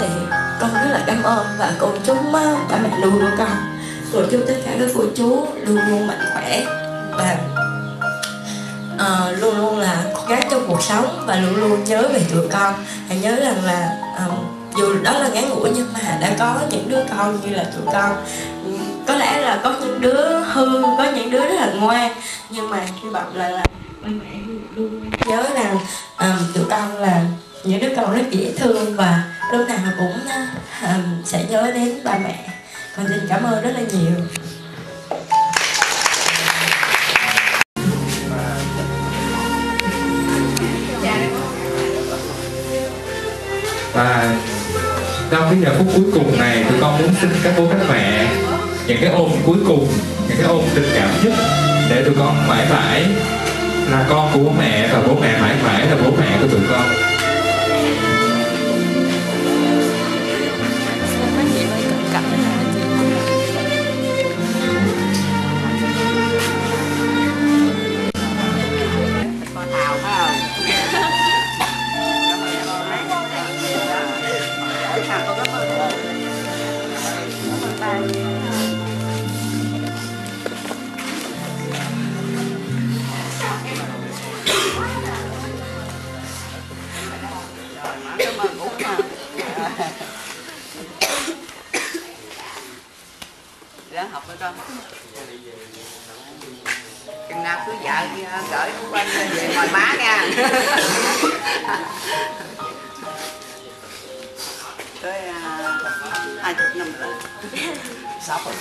thì con rất là cảm ơn và cầu chúc má ba mẹ luôn luôn con. Rồi chúc tất cả các cô chú luôn luôn mạnh khỏe và uh, luôn luôn là cố gắng trong cuộc sống và luôn luôn nhớ về tụi con. Hãy nhớ rằng là um, dù đó là ngắn ngủi nhưng mà đã có những đứa con như là tụi con. Có lẽ là có những đứa hư có những đứa rất là ngoan nhưng mà hy vọng là là ba mẹ luôn nhớ rằng um, tụi con là những đứa con rất dễ thương và lúc nào cũng uh, sẽ nhớ đến ba mẹ. Con xin cảm ơn rất là nhiều. Và trong cái giờ phút cuối cùng này tụi con muốn xin các bố các mẹ những cái ôm cuối cùng những cái ôm tình cảm nhất để tụi con mãi mãi là con của bố mẹ và bố mẹ mãi mãi là bố mẹ của tụi con. Rồi học con chừng nào cứ vợ đi, ờ, gửi của bên về mời má nha. Tới à, hai chục năm rồi. Sáu rồi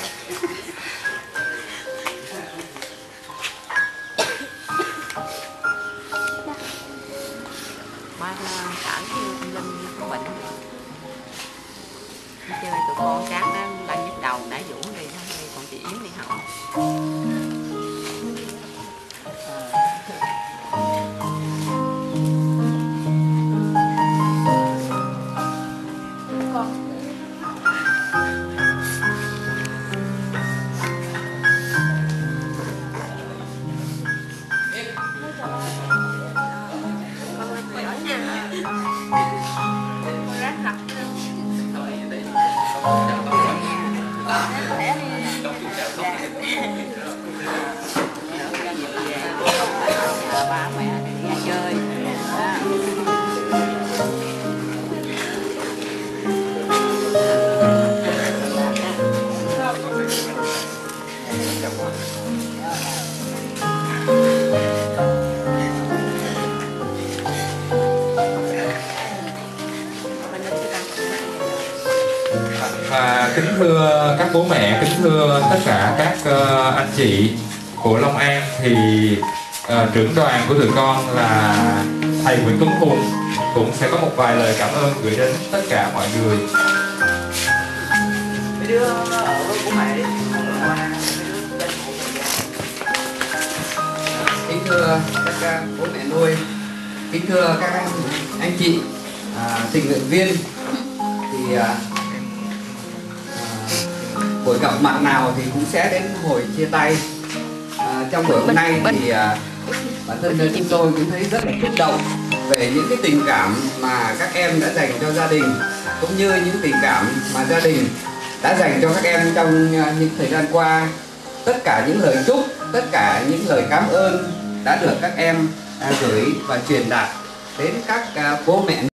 và kính thưa các bố mẹ kính thưa tất cả các uh, anh chị của Long An thì uh, trưởng đoàn của tụi con là thầy Nguyễn Tuấn Hùng cũng sẽ có một vài lời cảm ơn gửi đến tất cả mọi người. Mấy đứa ở của mẹ thưa các bố mẹ nuôi. Kính thưa các anh, anh chị à, tình nguyện viên. Thì à, à, buổi gặp mặt nào thì cũng sẽ đến hồi chia tay. À, trong buổi hôm nay thì à, bản thân chúng tôi cũng thấy rất là xúc động về những cái tình cảm mà các em đã dành cho gia đình cũng như những tình cảm mà gia đình đã dành cho các em trong à, những thời gian qua. Tất cả những lời chúc tất cả những lời cảm ơn đã được các em à, gửi và truyền đạt đến các à, bố mẹ